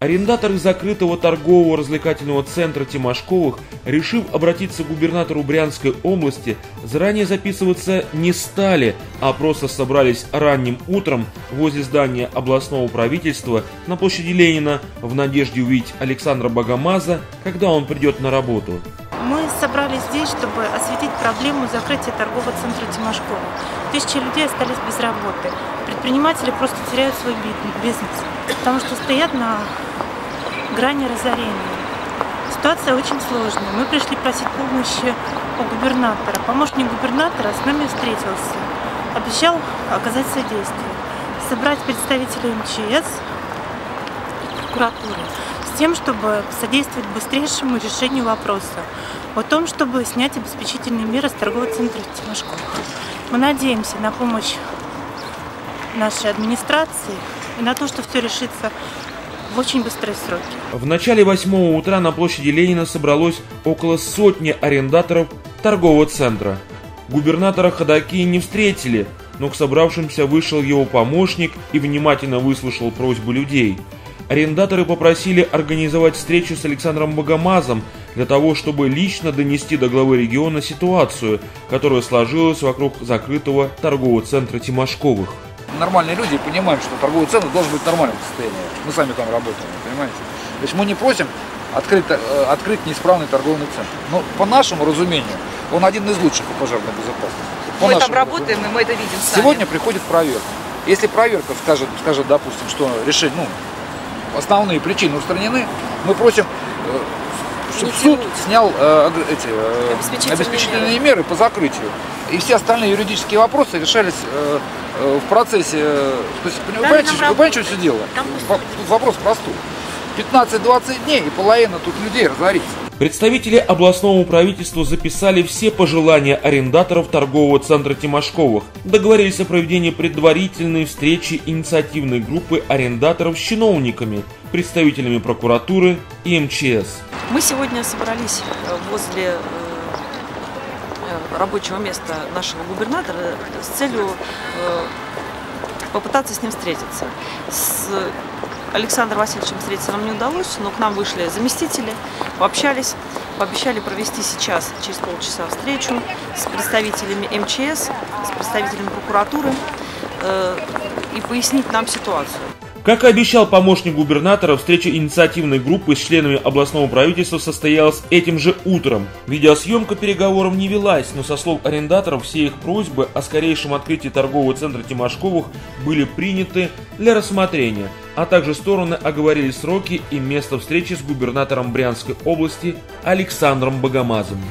Арендаторы закрытого торгового развлекательного центра Тимошковых, решив обратиться к губернатору Брянской области, заранее записываться не стали, а просто собрались ранним утром возле здания областного правительства на площади Ленина в надежде увидеть Александра Богомаза, когда он придет на работу. Мы собрались здесь, чтобы осветить проблему закрытия торгового центра Тимошкова. Тысячи людей остались без работы. Предприниматели просто теряют свой бизнес, потому что стоят на грани разорения. Ситуация очень сложная. Мы пришли просить помощи у губернатора. Помощник губернатора с нами встретился. Обещал оказать содействие. Собрать представителей МЧС, прокуратуры тем, чтобы содействовать быстрейшему решению вопроса о том, чтобы снять обеспечительные меры с торгового центра Тимошкова. Мы надеемся на помощь нашей администрации и на то, что все решится в очень быстрые сроки. В начале восьмого утра на площади Ленина собралось около сотни арендаторов торгового центра. Губернатора Ходаки не встретили, но к собравшимся вышел его помощник и внимательно выслушал просьбы людей. Арендаторы попросили организовать встречу с Александром Богомазом для того, чтобы лично донести до главы региона ситуацию, которая сложилась вокруг закрытого торгового центра Тимошковых нормальные люди понимаем, что торговый центр должен быть в нормальном состоянии. Мы сами там работаем, понимаете? То есть мы не просим открыть, э, открыть неисправный торговый центр. Но по нашему разумению, он один из лучших по пожарной безопасности. По мы там работаем, и мы это видим сами. Сегодня приходит проверка. Если проверка скажет, скажет допустим, что решение, ну, основные причины устранены, мы просим э, чтобы суд снял э, эти э, обеспечительные, обеспечительные меры. меры по закрытию. И все остальные юридические вопросы решались э, э, в процессе. Э, то есть, вы понимаете, вы понимаете, что все дело? Тут вопрос простой. 15-20 дней и половина тут людей разорится. Представители областного правительства записали все пожелания арендаторов торгового центра Тимошковых, договорились о проведении предварительной встречи инициативной группы арендаторов с чиновниками, представителями прокуратуры и МЧС. Мы сегодня собрались э, возле э, э, рабочего места нашего губернатора с целью попытаться с ним встретиться. С Александром Васильевичем встретиться нам не удалось, но к нам вышли заместители, пообщались, пообещали провести сейчас, через полчаса, встречу с представителями МЧС, с представителями прокуратуры и пояснить нам ситуацию. Как и обещал помощник губернатора, встреча инициативной группы с членами областного правительства состоялась этим же утром. Видеосъемка переговоров не велась, но со слов арендаторов все их просьбы о скорейшем открытии торгового центра Тимошковых были приняты для рассмотрения, а также стороны оговорили сроки и место встречи с губернатором Брянской области Александром Богомазовым.